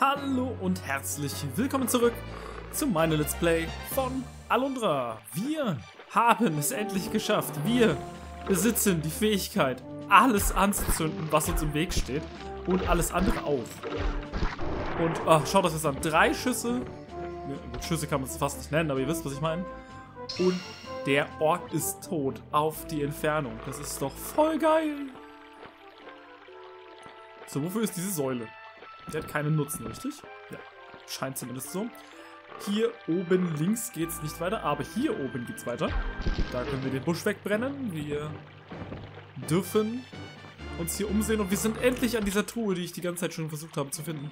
Hallo und herzlich willkommen zurück zu meinem Let's Play von Alundra. Wir haben es endlich geschafft. Wir besitzen die Fähigkeit, alles anzuzünden, was uns im Weg steht und alles andere auch. Und ach, schaut euch das an. Drei Schüsse. Schüsse kann man es fast nicht nennen, aber ihr wisst, was ich meine. Und der Ork ist tot auf die Entfernung. Das ist doch voll geil. So, wofür ist diese Säule? Die hat keinen Nutzen, richtig? Ja, scheint zumindest so. Hier oben links geht es nicht weiter, aber hier oben geht es weiter. Da können wir den Busch wegbrennen. Wir dürfen uns hier umsehen und wir sind endlich an dieser Truhe, die ich die ganze Zeit schon versucht habe zu finden.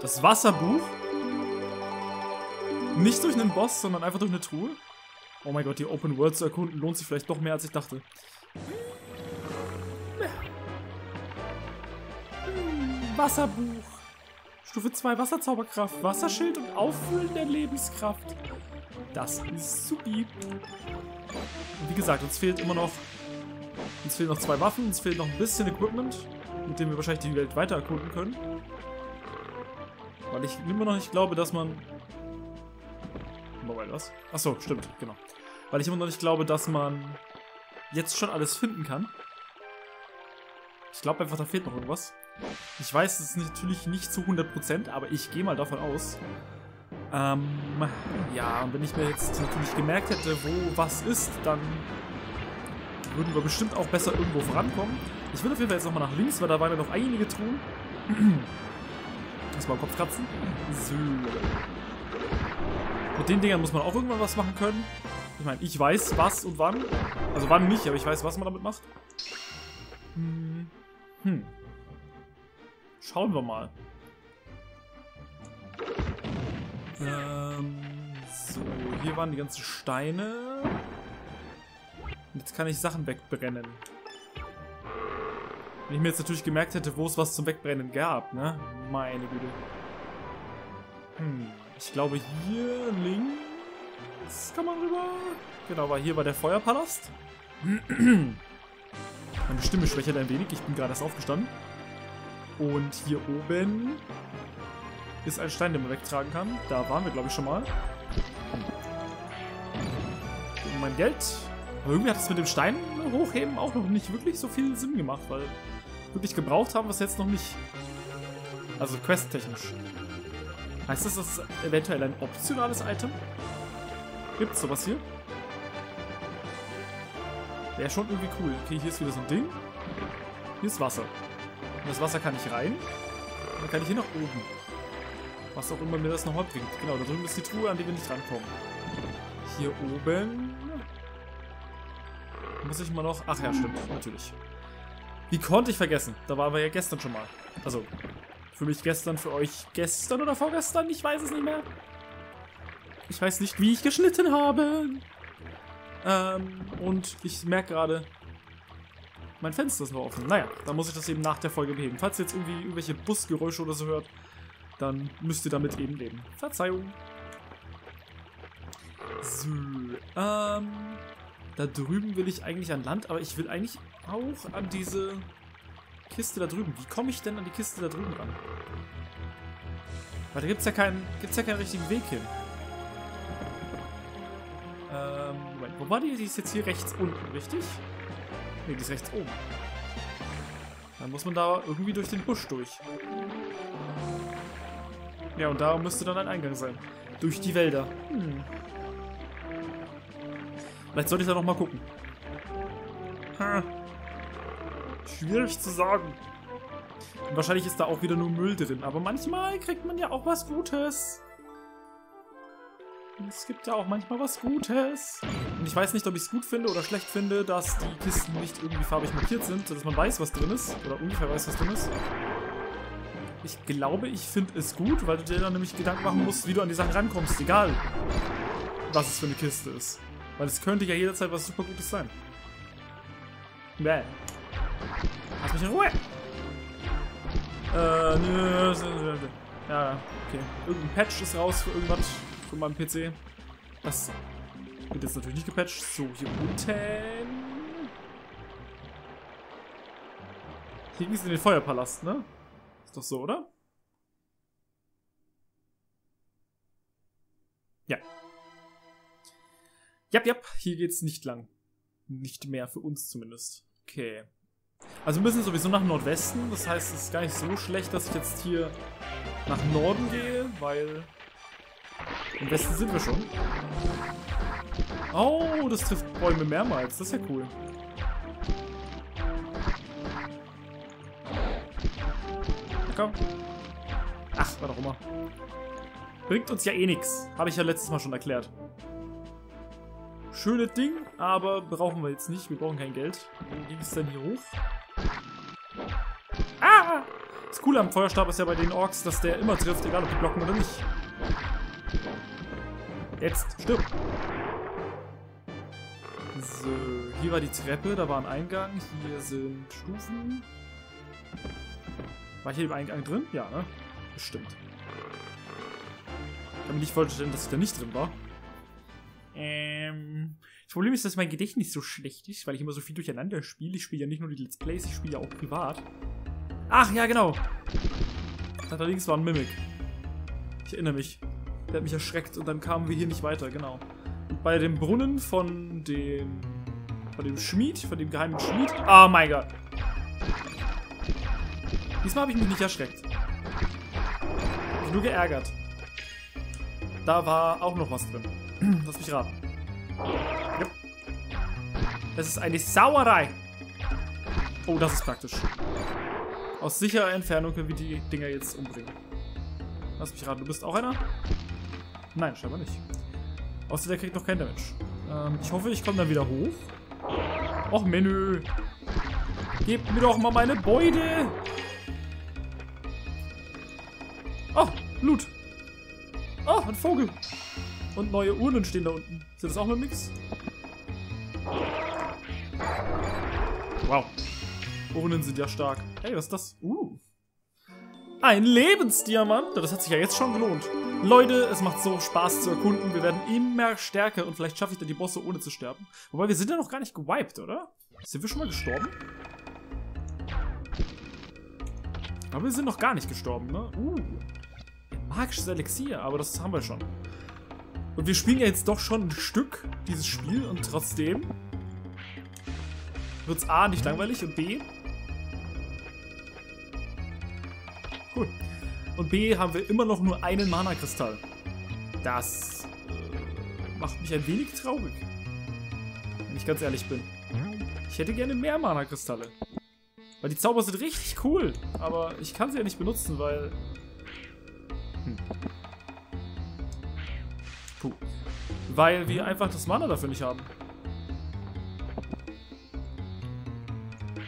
Das Wasserbuch. Nicht durch einen Boss, sondern einfach durch eine Truhe. Oh mein Gott, die Open World zu erkunden lohnt sich vielleicht doch mehr, als ich dachte. Wasserbuch. Stufe 2 Wasserzauberkraft, Wasserschild und Auffüllen der Lebenskraft. Das ist supi. Und wie gesagt, uns fehlt immer noch uns fehlen noch zwei Waffen, uns fehlt noch ein bisschen Equipment, mit dem wir wahrscheinlich die Welt weiter erkunden können. Weil ich immer noch nicht glaube, dass man... Moment, was? Achso, stimmt, genau. Weil ich immer noch nicht glaube, dass man jetzt schon alles finden kann. Ich glaube einfach, da fehlt noch irgendwas. Ich weiß es ist natürlich nicht zu 100%, aber ich gehe mal davon aus. Ähm, ja, und wenn ich mir jetzt natürlich gemerkt hätte, wo was ist, dann würden wir bestimmt auch besser irgendwo vorankommen. Ich will auf jeden Fall jetzt nochmal nach links, weil da waren ja noch einige Truhen. Erstmal Kopf kratzen. So. Mit den Dingern muss man auch irgendwann was machen können. Ich meine, ich weiß was und wann. Also wann nicht, aber ich weiß, was man damit macht. Hm. Hm. Schauen wir mal. Ähm, so, hier waren die ganzen Steine. Jetzt kann ich Sachen wegbrennen. Wenn ich mir jetzt natürlich gemerkt hätte, wo es was zum Wegbrennen gab, ne? Meine Güte. Hm, ich glaube hier links kann man rüber. Genau, weil hier war der Feuerpalast. Meine Stimme schwächert ein wenig, ich bin gerade erst aufgestanden. Und hier oben ist ein Stein, den man wegtragen kann. Da waren wir, glaube ich, schon mal. Und mein Geld. Aber irgendwie hat es mit dem Stein hochheben auch noch nicht wirklich so viel Sinn gemacht, weil wirklich gebraucht haben wir es jetzt noch nicht. Also questtechnisch. Heißt das, das ist eventuell ein optionales Item? Gibt es sowas hier? Wäre schon irgendwie cool. Okay, hier ist wieder so ein Ding. Hier ist Wasser. Und das Wasser kann ich rein. Und dann kann ich hier nach oben. Was auch immer mir das nochmal bringt. Genau, da drüben ist die Truhe, an die wir nicht rankommen. Hier oben... Muss ich mal noch... Ach ja, stimmt, natürlich. Wie konnte ich vergessen? Da waren wir ja gestern schon mal. Also, für mich gestern, für euch gestern oder vorgestern? Ich weiß es nicht mehr. Ich weiß nicht, wie ich geschnitten habe. Ähm, und ich merke gerade, mein Fenster ist noch offen. Naja, dann muss ich das eben nach der Folge beheben. Falls ihr jetzt irgendwie irgendwelche Busgeräusche oder so hört, dann müsst ihr damit eben leben. Verzeihung. So, ähm, da drüben will ich eigentlich an Land, aber ich will eigentlich auch an diese Kiste da drüben. Wie komme ich denn an die Kiste da drüben ran? Weil da gibt es ja, ja keinen richtigen Weg hin. Ähm, Moment, wo war die? Die ist jetzt hier rechts unten, richtig? Ne, die ist rechts oben. Dann muss man da irgendwie durch den Busch durch. Ja, und da müsste dann ein Eingang sein. Durch die Wälder. Hm. Vielleicht sollte ich da nochmal gucken. Ha. Schwierig zu sagen. Und wahrscheinlich ist da auch wieder nur Müll drin. Aber manchmal kriegt man ja auch was Gutes. Es gibt ja auch manchmal was Gutes. Und ich weiß nicht, ob ich es gut finde oder schlecht finde, dass die Kisten nicht irgendwie farbig markiert sind, sodass man weiß, was drin ist. Oder ungefähr weiß, was drin ist. Ich glaube, ich finde es gut, weil du dir dann nämlich Gedanken machen musst, wie du an die Sachen rankommst. Egal, was es für eine Kiste ist. Weil es könnte ja jederzeit was super Gutes sein. Bäh. Lass mich in Ruhe! Äh, nö. Ja, okay. Irgendein Patch ist raus für irgendwas von meinem PC. Das wird jetzt natürlich nicht gepatcht. So, hier unten. Hier ging es in den Feuerpalast, ne? Ist doch so, oder? Ja. Jap, jap, hier geht's nicht lang. Nicht mehr, für uns zumindest. Okay. Also wir müssen sowieso nach Nordwesten, das heißt, es ist gar nicht so schlecht, dass ich jetzt hier nach Norden gehe, weil im Westen sind wir schon. Oh, das trifft Bäume mehrmals, das ist ja cool. Na komm. Ach, was auch immer. Bringt uns ja eh nichts. Habe ich ja letztes Mal schon erklärt. Schönes Ding, aber brauchen wir jetzt nicht. Wir brauchen kein Geld. Wo ging es denn hier hoch? Ah! Das Coole am Feuerstab ist ja bei den Orks, dass der immer trifft, egal ob die blocken oder nicht. Jetzt, stirb! So, hier war die Treppe, da war ein Eingang. Hier sind Stufen. War hier im Eingang drin? Ja, ne? Bestimmt. Ich kann mir nicht vorstellen, dass ich da nicht drin war. Ähm. Das Problem ist, dass mein Gedächtnis so schlecht ist, weil ich immer so viel durcheinander spiele. Ich spiele ja nicht nur die Let's Plays, ich spiele ja auch privat. Ach, ja, genau. Da links war ein Mimik. Ich erinnere mich. Der hat mich erschreckt und dann kamen wir hier nicht weiter, genau. Bei dem Brunnen von dem. von dem Schmied, von dem geheimen Schmied. Oh mein Gott. Diesmal habe ich mich nicht erschreckt. Ich nur geärgert. Da war auch noch was drin. Lass mich raten. Yep. Das ist eine Sauerei. Oh, das ist praktisch. Aus sicherer Entfernung können wir die Dinger jetzt umbringen. Lass mich raten, du bist auch einer? Nein, scheinbar nicht. Außer der kriegt noch kein Damage. Ähm, ich hoffe, ich komme dann wieder hoch. Och, Menü. Gebt mir doch mal meine Beute. Oh, Loot. Oh, ein Vogel. Und neue Urnen stehen da unten. Sind das auch nur nix? Wow. Urnen sind ja stark. Hey, was ist das? Uh. Ein Lebensdiamant. Das hat sich ja jetzt schon gelohnt. Leute, es macht so Spaß zu erkunden. Wir werden immer stärker und vielleicht schaffe ich dann die Bosse ohne zu sterben. Wobei, wir sind ja noch gar nicht gewiped, oder? Sind wir schon mal gestorben? Aber wir sind noch gar nicht gestorben, ne? Uh. Magisches Elixier, aber das haben wir schon. Und wir spielen ja jetzt doch schon ein Stück, dieses Spiel, und trotzdem wird es A nicht langweilig und B. Und B haben wir immer noch nur einen Mana-Kristall. Das äh, macht mich ein wenig traurig. Wenn ich ganz ehrlich bin. Ich hätte gerne mehr Mana-Kristalle. Weil die Zauber sind richtig cool. Aber ich kann sie ja nicht benutzen, weil... Hm. Puh. Weil wir einfach das Mana dafür nicht haben.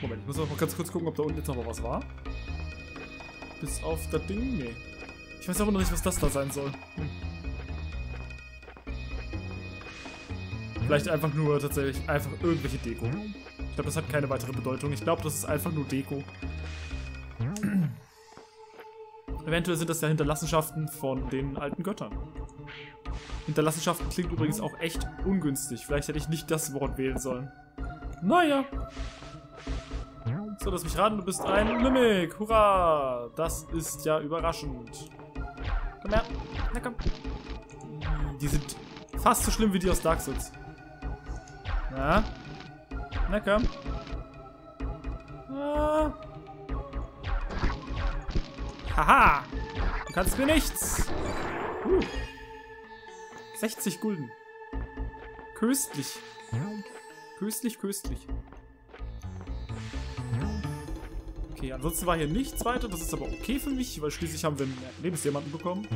Moment, ich muss auch mal ganz kurz gucken, ob da unten jetzt noch mal was war. Bis auf das Ding? Nee. Ich weiß aber noch nicht, was das da sein soll. Hm. Vielleicht einfach nur tatsächlich einfach irgendwelche Deko. Ich glaube, das hat keine weitere Bedeutung. Ich glaube, das ist einfach nur Deko. Eventuell sind das ja Hinterlassenschaften von den alten Göttern. Hinterlassenschaften klingt übrigens auch echt ungünstig. Vielleicht hätte ich nicht das Wort wählen sollen. Naja. So, lass mich raten, du bist ein Mimik. Hurra! Das ist ja überraschend. Komm her. Na komm. Die sind fast so schlimm wie die aus Dark Souls. Na? Na komm. Ah. Haha! Du kannst mir nichts! Uh. 60 Gulden. Köstlich. Köstlich, köstlich. Okay, ansonsten war hier nichts weiter. Das ist aber okay für mich, weil schließlich haben wir einen Lebensdiamanten bekommen.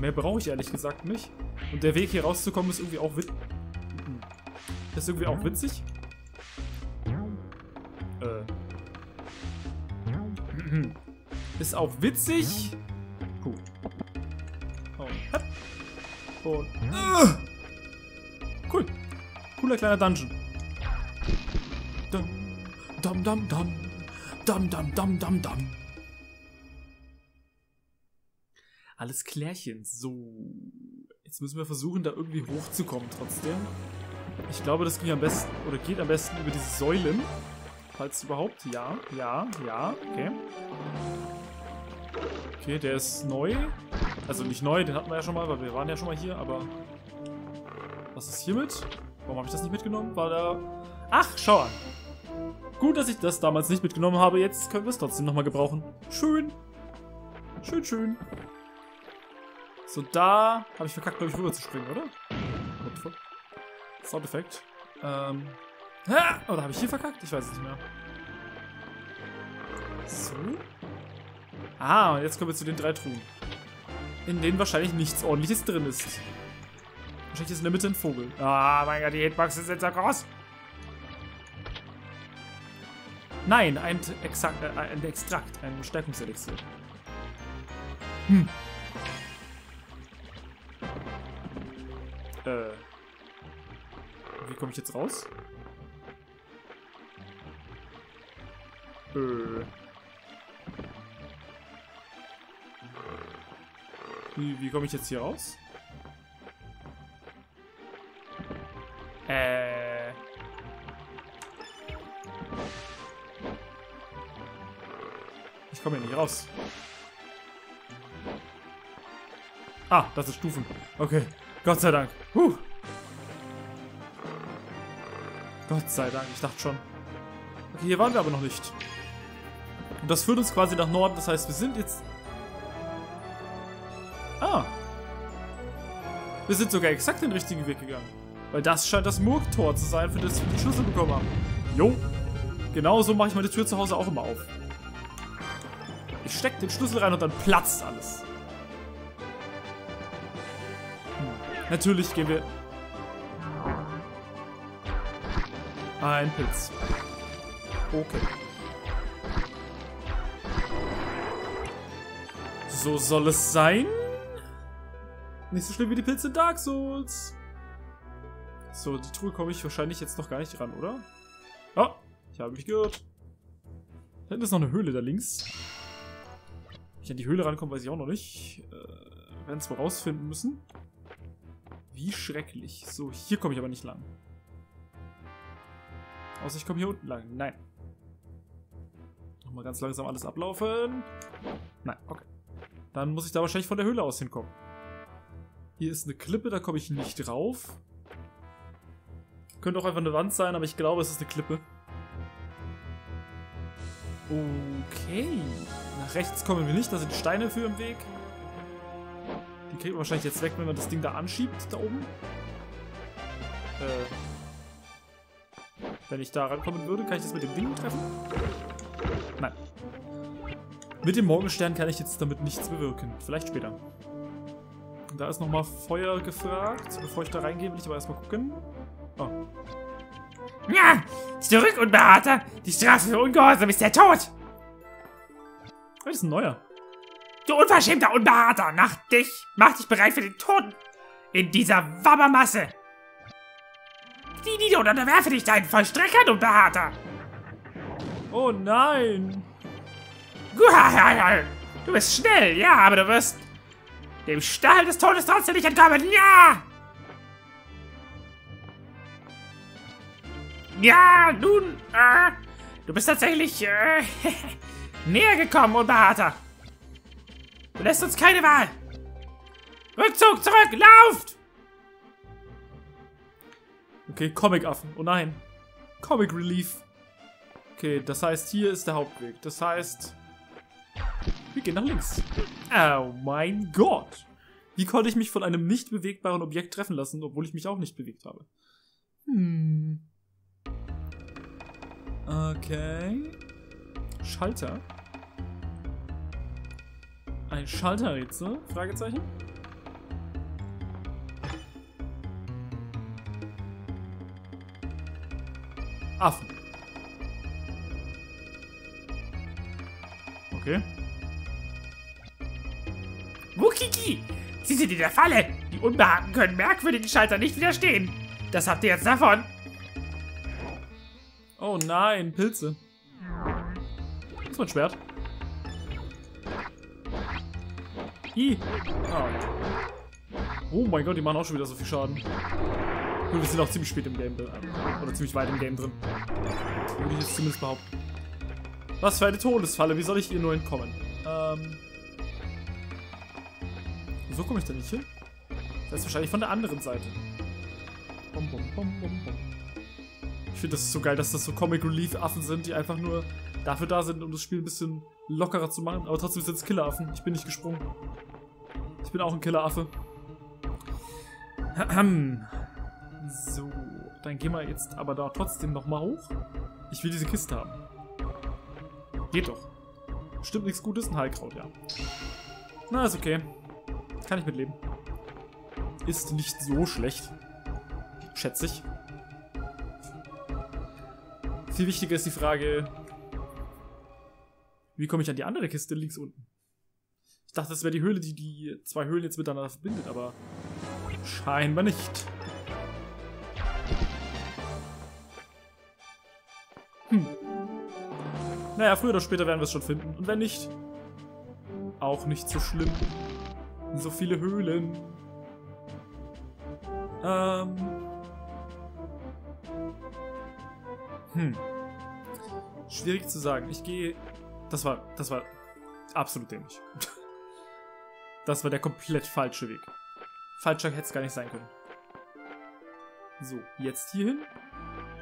Mehr brauche ich ehrlich gesagt nicht. Und der Weg hier rauszukommen ist irgendwie auch witzig. Ist irgendwie auch witzig. Äh. Ist auch witzig. Puh. Und hopp. Und. Uh. Cool. Cooler kleiner Dungeon. Dum, dum, dum, dum. Dum, dum, dum, dum, dum. Alles klärchen. So. Jetzt müssen wir versuchen, da irgendwie hochzukommen trotzdem. Ich glaube, das ging am besten, oder geht am besten über diese Säulen. Falls überhaupt. Ja, ja, ja. Okay. Okay, der ist neu. Also nicht neu, den hatten wir ja schon mal, weil wir waren ja schon mal hier, aber... Was ist hiermit? Warum habe ich das nicht mitgenommen? War da... Ach, schau an. Gut, dass ich das damals nicht mitgenommen habe. Jetzt können wir es trotzdem nochmal gebrauchen. Schön. Schön, schön. So, da habe ich verkackt, glaube ich, rüber zu springen, oder? What the fuck? Soundeffekt. Ähm. Ha! Oder habe ich hier verkackt? Ich weiß es nicht mehr. So. Ah, jetzt kommen wir zu den drei Truhen. In denen wahrscheinlich nichts ordentliches drin ist. Wahrscheinlich ist in der Mitte ein Vogel. Ah, mein Gott, die Hitbox ist jetzt so groß. Nein, ein, Exakt, äh, ein Extrakt, ein Stärkungselixier. Hm. Äh. Wie komme ich jetzt raus? Äh. Wie, wie komme ich jetzt hier raus? Raus. Ah, das ist Stufen. Okay. Gott sei Dank. Huh. Gott sei Dank, ich dachte schon. Okay, hier waren wir aber noch nicht. Und das führt uns quasi nach Norden. Das heißt, wir sind jetzt... Ah. Wir sind sogar exakt den richtigen Weg gegangen. Weil das scheint das Murktor zu sein, für das wir den Schlüssel bekommen haben. Jo. Genau so mache ich meine Tür zu Hause auch immer auf. Ich stecke den Schlüssel rein und dann platzt alles. Hm. Natürlich gehen wir... Ein Pilz. Okay. So soll es sein. Nicht so schlimm wie die Pilze in Dark Souls. So, die Truhe komme ich wahrscheinlich jetzt noch gar nicht ran, oder? Oh, ich habe mich gehört. Da hinten ist noch eine Höhle da links. Ich an die Höhle rankomme, weiß ich auch noch nicht. Äh, werden es wohl rausfinden müssen. Wie schrecklich. So, hier komme ich aber nicht lang. Außer ich komme hier unten lang. Nein. Nochmal ganz langsam alles ablaufen. Nein, okay. Dann muss ich da wahrscheinlich von der Höhle aus hinkommen. Hier ist eine Klippe, da komme ich nicht drauf. Könnte auch einfach eine Wand sein, aber ich glaube, es ist eine Klippe. Okay. Nach rechts kommen wir nicht, da sind Steine für im Weg. Die kriegt man wahrscheinlich jetzt weg, wenn man das Ding da anschiebt, da oben. Äh. Wenn ich da rankommen würde, kann ich das mit dem Ding treffen? Nein. Mit dem Morgenstern kann ich jetzt damit nichts bewirken. Vielleicht später. Da ist nochmal Feuer gefragt. Bevor ich da reingehe, will ich aber erstmal gucken. Ja, zurück, Unbehaarter! Die Strafe für Ungehorsam ist der Tod! Das ist ein neuer. Du unverschämter Unbehaarter! Mach dich, mach dich bereit für den Tod in dieser Wabbermasse! Die nieder und unterwerfe dich deinen Vollstreckern, Unbehaarter! Oh nein! Du bist schnell, ja, aber du wirst dem Stahl des Todes trotzdem nicht entkommen, ja! Ja, nun, äh, du bist tatsächlich, äh, näher gekommen, Unbehaarter. Du lässt uns keine Wahl. Rückzug, zurück, lauft! Okay, Comic-Affen. Oh nein. Comic Relief. Okay, das heißt, hier ist der Hauptweg. Das heißt, wir gehen nach links. Oh mein Gott. Wie konnte ich mich von einem nicht bewegbaren Objekt treffen lassen, obwohl ich mich auch nicht bewegt habe? Hm. Okay. Schalter. Ein Schalterrätsel? Fragezeichen. Affen. Okay. Wukiki! Sie sind in der Falle! Die Unbehagen können merkwürdigen Schalter nicht widerstehen. Das habt ihr jetzt davon. Oh nein, Pilze. Das ist mein Schwert. I. Ah. Oh mein Gott, die machen auch schon wieder so viel Schaden. Und wir sind auch ziemlich spät im Game drin. Oder ziemlich weit im Game drin. Würde ich jetzt zumindest behaupten. Was für eine Todesfalle. Wie soll ich ihr nur entkommen? Ähm. So komme ich da nicht hin. Das ist wahrscheinlich von der anderen Seite. Finde das so geil, dass das so Comic Relief Affen sind, die einfach nur dafür da sind, um das Spiel ein bisschen lockerer zu machen. Aber trotzdem sind es Killeraffen. Ich bin nicht gesprungen. Ich bin auch ein Killeraffe. So, dann gehen wir jetzt aber da trotzdem nochmal hoch. Ich will diese Kiste haben. Geht doch. Stimmt nichts Gutes, ein Heilkraut, ja. Na, ist okay. Kann ich mitleben. Ist nicht so schlecht. Schätze ich. Viel wichtiger ist die Frage, wie komme ich an die andere Kiste links unten? Ich dachte, das wäre die Höhle, die die zwei Höhlen jetzt miteinander verbindet, aber scheinbar nicht. Hm. Naja, früher oder später werden wir es schon finden. Und wenn nicht, auch nicht so schlimm. So viele Höhlen. Ähm. Hm. Schwierig zu sagen. Ich gehe. Das war. Das war absolut dämlich. das war der komplett falsche Weg. Falscher hätte es gar nicht sein können. So, jetzt hier hin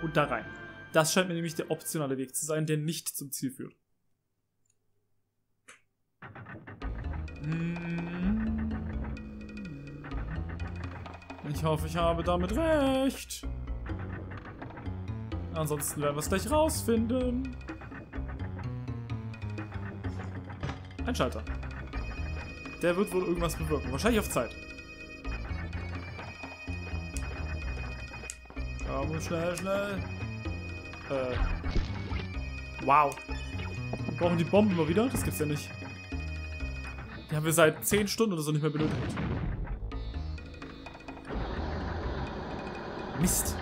und da rein. Das scheint mir nämlich der optionale Weg zu sein, der nicht zum Ziel führt. Hm. Ich hoffe, ich habe damit recht. Ansonsten werden wir es gleich rausfinden. Ein Schalter. Der wird wohl irgendwas bewirken. Wahrscheinlich auf Zeit. Komm, schnell, schnell. Äh. Wow. Wir brauchen die Bomben mal wieder? Das gibt's ja nicht. Die haben wir seit 10 Stunden oder so nicht mehr benötigt. Mist.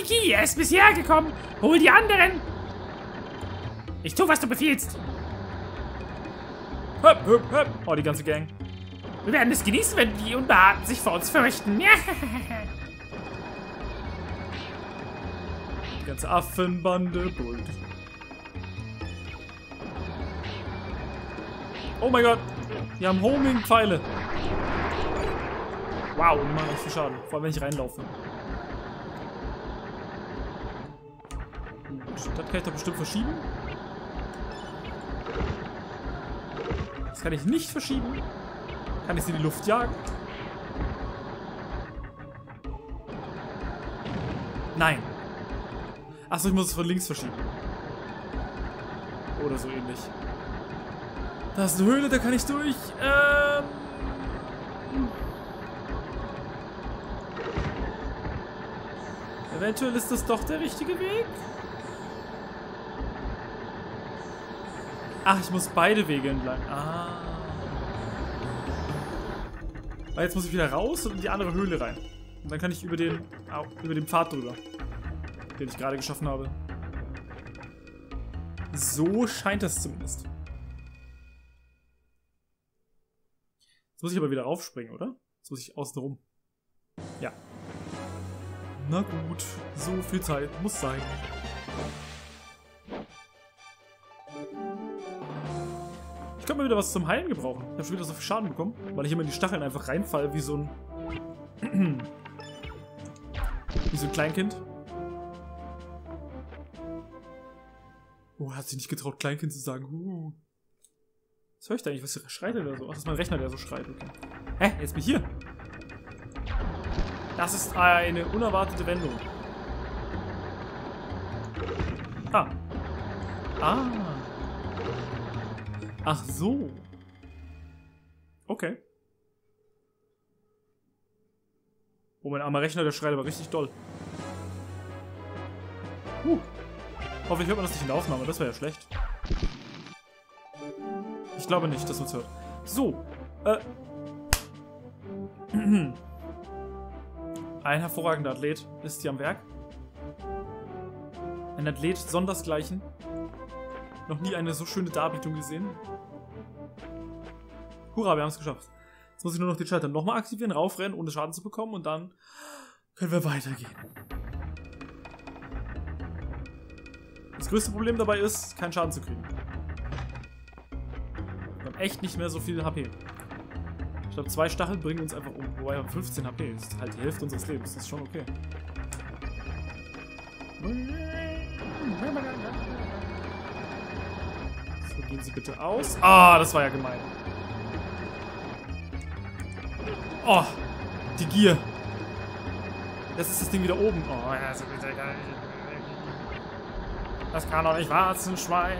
Wukiki, er ist bisher gekommen. Hol die anderen. Ich tu, was du befiehlst. Höp, höp, höp. Oh, die ganze Gang. Wir werden es genießen, wenn die Unbehaarten sich vor uns fürchten. Die ganze Affenbande brüllt. Oh mein Gott. Die haben Homing-Pfeile. Wow, die machen echt viel Schaden. Vor allem, wenn ich reinlaufe. Das kann ich doch bestimmt verschieben. Das kann ich nicht verschieben. Kann ich sie in die Luft jagen? Nein. Achso, ich muss es von links verschieben. Oder so ähnlich. Da ist eine Höhle, da kann ich durch. Ähm. Eventuell ist das doch der richtige Weg. Ach, ich muss beide Wege entlang. Ah. Weil jetzt muss ich wieder raus und in die andere Höhle rein. Und dann kann ich über den, über den Pfad drüber. Den ich gerade geschaffen habe. So scheint das zumindest. Jetzt muss ich aber wieder raufspringen, oder? Jetzt muss ich außen rum. Ja. Na gut, so viel Zeit muss sein. Könnte mal wieder was zum Heilen gebrauchen. Ich habe schon wieder so viel Schaden bekommen, weil ich immer in die Stacheln einfach reinfalle wie so ein... wie so ein Kleinkind. Oh, hat sich nicht getraut, Kleinkind zu sagen. Uh. Was höre ich da eigentlich? Was schreit er da so? Ach, das ist mein Rechner, der so schreit. Okay. Hä? Jetzt bin ich hier. Das ist eine unerwartete Wendung. Ah. Ah. Ach so. Okay. Oh, mein armer Rechner, der schreit aber richtig doll. Huh. Hoffentlich hört man das nicht in der Aufnahme, das wäre ja schlecht. Ich glaube nicht, dass man es hört. So. Äh. Ein hervorragender Athlet ist hier am Werk. Ein Athlet sondersgleichen. Noch nie eine so schöne Darbietung gesehen. Hurra, wir haben es geschafft. Jetzt muss ich nur noch den Schalter nochmal aktivieren, raufrennen, ohne Schaden zu bekommen und dann können wir weitergehen. Das größte Problem dabei ist, keinen Schaden zu kriegen echt nicht mehr so viel HP. Ich glaube, zwei Stacheln bringen uns einfach um. Wobei wir haben 15 HP. Das ist halt die Hälfte unseres Lebens. Das ist schon okay. Gehen Sie bitte aus. Ah, das war ja gemein. Oh, die Gier. Jetzt ist das Ding wieder oben. Oh, ja, so bitte. Das kann doch nicht wahr sein, Schwein.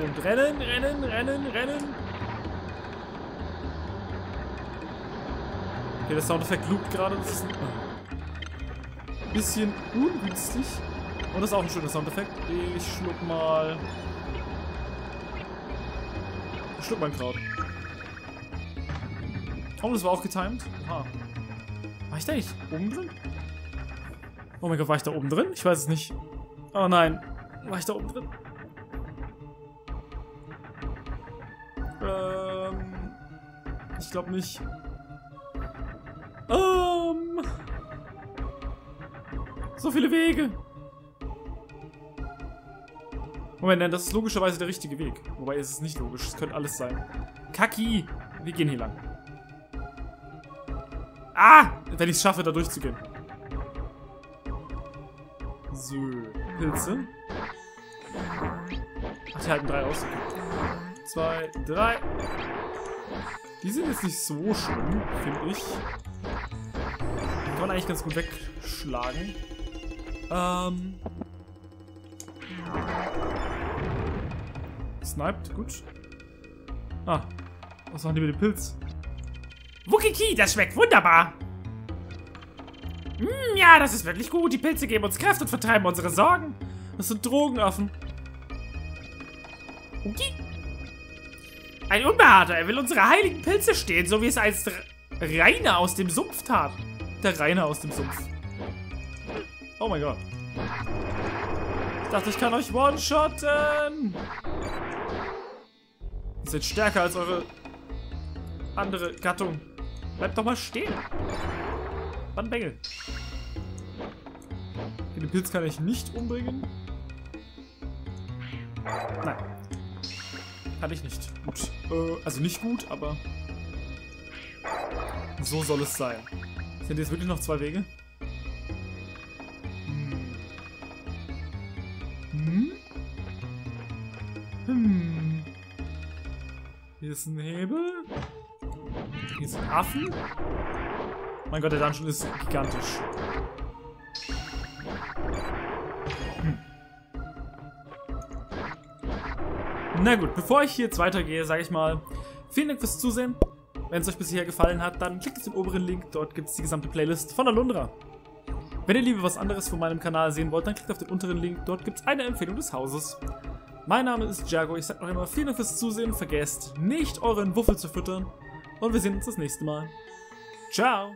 Und rennen, rennen, rennen, rennen. Okay, der Soundeffekt loopt gerade. Das ist ein bisschen ungünstig. Und das ist auch ein schöner Soundeffekt. Ich schluck mal. Ich schluck mal ein Kraut. Oh, das war auch getimed. Aha. War ich da nicht oben drin? Oh mein Gott, war ich da oben drin? Ich weiß es nicht. Oh nein. War ich da oben drin? Ähm. Ich glaube nicht. Ähm. So viele Wege. Moment, nein, das ist logischerweise der richtige Weg. Wobei es ist nicht logisch. Es könnte alles sein. Kaki! Wir gehen hier lang. Ah! Wenn ich es schaffe, da durchzugehen. So, Pilze. Ach, die halten drei aus. Zwei, drei. Die sind jetzt nicht so schlimm, finde ich. Die kann man eigentlich ganz gut wegschlagen. Ähm. Sniped, gut. Ah, was machen die mit dem Pilz? Wukiki, das schmeckt wunderbar. Mm, ja, das ist wirklich gut. Die Pilze geben uns Kraft und vertreiben unsere Sorgen. Das sind Drogenaffen. Wuki? Ein Unbehaarter. Er will unsere heiligen Pilze stehlen, so wie es als Rainer aus dem Sumpf tat. Der Rainer aus dem Sumpf. Oh mein Gott. Ich dachte, ich kann euch one-shotten. Seid stärker als eure andere Gattung. Bleibt doch mal stehen. Wann Bengel? Den Pilz kann ich nicht umbringen. Nein. Kann ich nicht. Gut. Äh, also nicht gut, aber so soll es sein. Sind jetzt wirklich noch zwei Wege? Hm? Hm. Hier ist ein Hebel. Hier sind Affen. Mein Gott, der Dungeon ist gigantisch. Hm. Na gut, bevor ich jetzt weitergehe, sage ich mal, vielen Dank fürs Zusehen. Wenn es euch bisher gefallen hat, dann klickt auf den oberen Link, dort gibt es die gesamte Playlist von Alundra. Wenn ihr lieber was anderes von meinem Kanal sehen wollt, dann klickt auf den unteren Link, dort gibt es eine Empfehlung des Hauses. Mein Name ist Jago, ich sage noch immer vielen Dank fürs Zusehen, vergesst nicht euren Wuffel zu füttern und wir sehen uns das nächste Mal. Ciao!